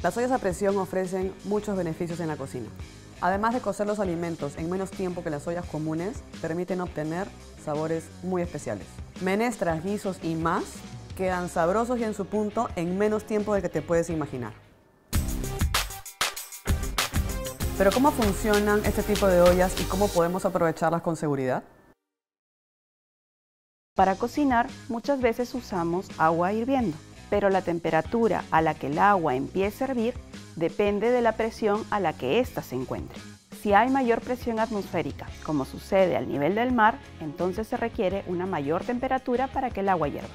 Las ollas a presión ofrecen muchos beneficios en la cocina. Además de cocer los alimentos en menos tiempo que las ollas comunes, permiten obtener sabores muy especiales. Menestras, guisos y más quedan sabrosos y en su punto en menos tiempo del que te puedes imaginar. Pero ¿cómo funcionan este tipo de ollas y cómo podemos aprovecharlas con seguridad? Para cocinar muchas veces usamos agua hirviendo pero la temperatura a la que el agua empiece a hervir depende de la presión a la que ésta se encuentre. Si hay mayor presión atmosférica, como sucede al nivel del mar, entonces se requiere una mayor temperatura para que el agua hierva.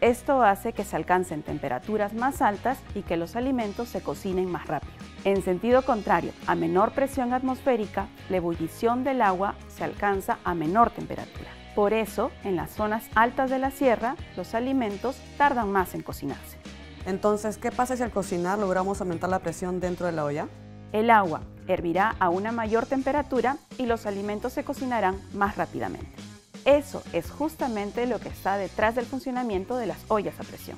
Esto hace que se alcancen temperaturas más altas y que los alimentos se cocinen más rápido. En sentido contrario, a menor presión atmosférica, la ebullición del agua se alcanza a menor temperatura. Por eso, en las zonas altas de la sierra, los alimentos tardan más en cocinarse. Entonces, ¿qué pasa si al cocinar logramos aumentar la presión dentro de la olla? El agua hervirá a una mayor temperatura y los alimentos se cocinarán más rápidamente. Eso es justamente lo que está detrás del funcionamiento de las ollas a presión,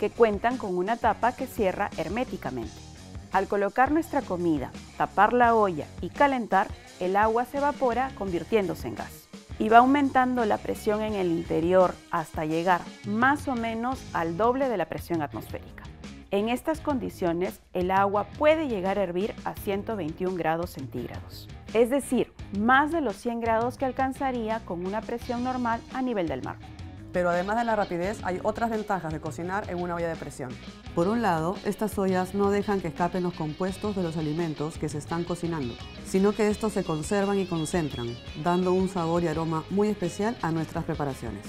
que cuentan con una tapa que cierra herméticamente. Al colocar nuestra comida, tapar la olla y calentar, el agua se evapora convirtiéndose en gas y va aumentando la presión en el interior hasta llegar más o menos al doble de la presión atmosférica. En estas condiciones, el agua puede llegar a hervir a 121 grados centígrados, es decir, más de los 100 grados que alcanzaría con una presión normal a nivel del mar. Pero además de la rapidez, hay otras ventajas de cocinar en una olla de presión. Por un lado, estas ollas no dejan que escapen los compuestos de los alimentos que se están cocinando, sino que estos se conservan y concentran, dando un sabor y aroma muy especial a nuestras preparaciones.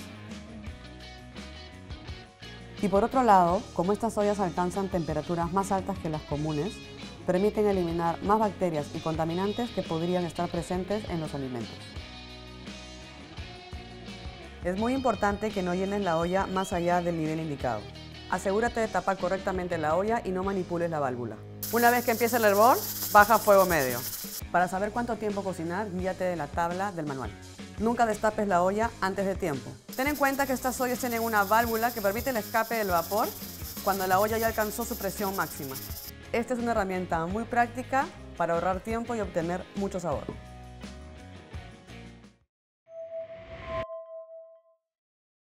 Y por otro lado, como estas ollas alcanzan temperaturas más altas que las comunes, permiten eliminar más bacterias y contaminantes que podrían estar presentes en los alimentos. Es muy importante que no llenes la olla más allá del nivel indicado. Asegúrate de tapar correctamente la olla y no manipules la válvula. Una vez que empiece el hervor, baja fuego medio. Para saber cuánto tiempo cocinar, guíate de la tabla del manual. Nunca destapes la olla antes de tiempo. Ten en cuenta que estas ollas tienen una válvula que permite el escape del vapor cuando la olla ya alcanzó su presión máxima. Esta es una herramienta muy práctica para ahorrar tiempo y obtener mucho sabor.